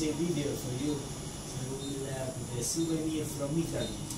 a video for you. So we will have the souvenir from Italy.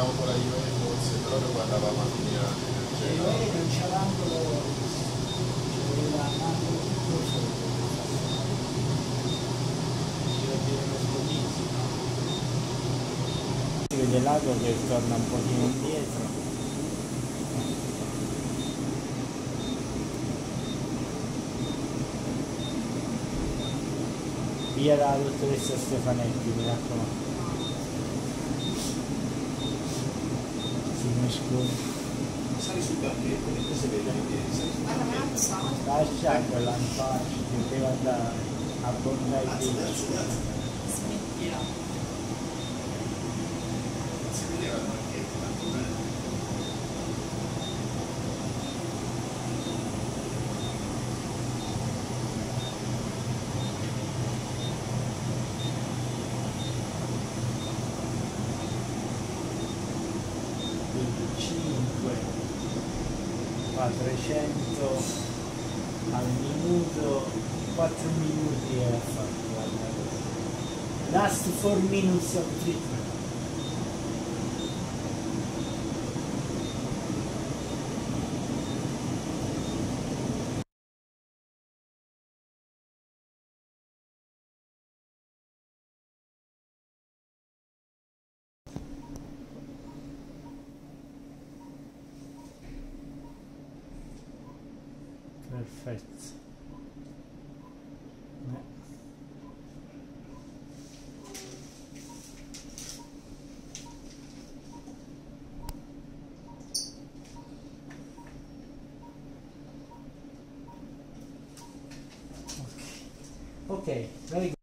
Eravamo con la Juve forse, però noi guardavamo a finire la E cioè, noi non c'eravamo ci voleva andare tutto sotto. No? Si vede l'ago che torna un pochino indietro. Via la dottoressa Stefanetti, mi raccomando. उसको last chapter lang pa, yung kaya na abong na ito. Yeah. Fa 300 al minuto, 4 minuti e fatto. guarda. Last 4 minutes of treatment. Perfetto. Ok, okay very good.